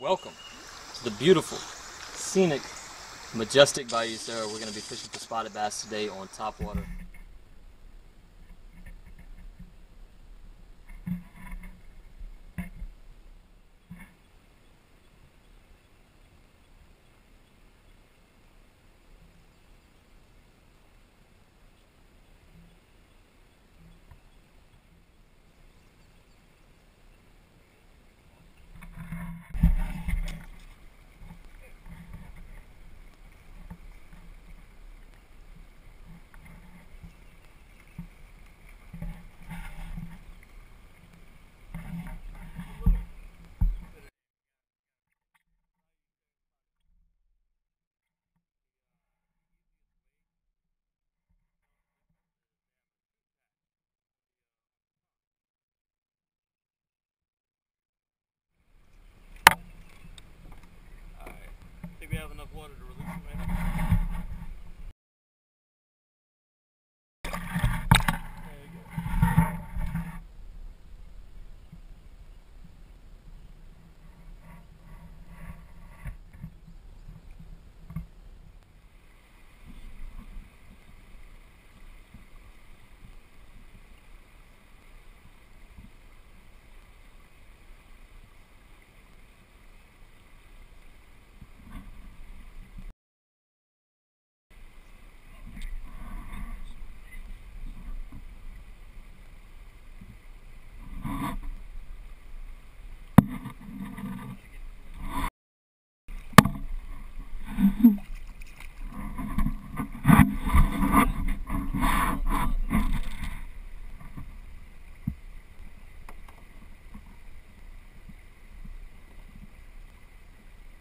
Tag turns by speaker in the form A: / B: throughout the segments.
A: Welcome to the beautiful, scenic, majestic Bayou Sara. We're going to be fishing for spotted bass today on top water. Alright, think we have enough water to release him right now? There you go.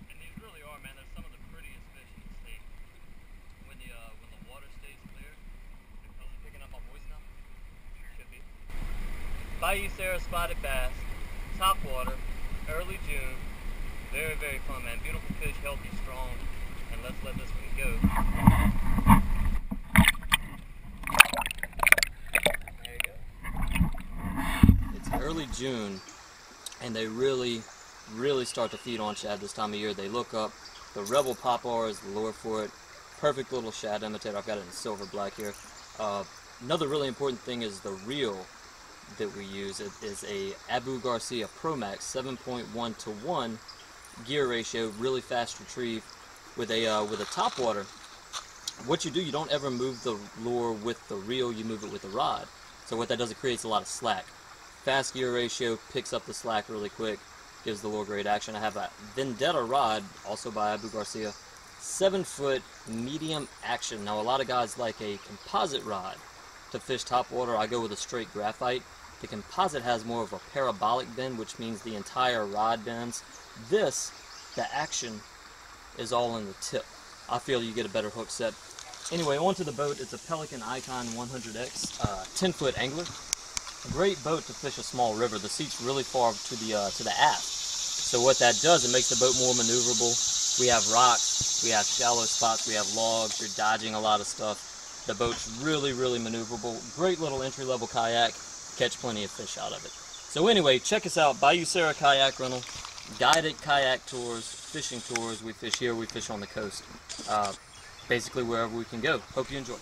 A: And these really are, man. They're some of the prettiest fish in the state. When the uh, when the water stays clear, are you picking up my voice now? Should be. Bayou Sara spotted bass, top water, early June. Very very fun, man. Beautiful fish, healthy, strong. And let's let this one go. There you go. It's early June, and they really really start to feed on shad this time of year. They look up. The Rebel Pop-R is the lure for it. Perfect little shad imitator. I've got it in silver black here. Uh, another really important thing is the reel that we use. Is a Abu Garcia Pro Max 7.1 to 1 gear ratio, really fast retrieve with a uh, with a top water. What you do, you don't ever move the lure with the reel. You move it with the rod. So what that does, it creates a lot of slack. Fast gear ratio picks up the slack really quick gives the lure great action. I have a Vendetta rod, also by Abu Garcia, seven foot medium action. Now a lot of guys like a composite rod to fish top water. I go with a straight graphite. The composite has more of a parabolic bend, which means the entire rod bends. This, the action, is all in the tip. I feel you get a better hook set. Anyway, onto the boat. It's a Pelican Icon 100X, uh, 10 foot angler. A Great boat to fish a small river. The seat's really far to the uh, to the aft. So what that does, it makes the boat more maneuverable. We have rocks, we have shallow spots, we have logs, you're dodging a lot of stuff. The boat's really, really maneuverable. Great little entry-level kayak, catch plenty of fish out of it. So anyway, check us out, Bayou Sara Kayak Rental, guided kayak tours, fishing tours. We fish here, we fish on the coast. Uh, basically wherever we can go. Hope you enjoy.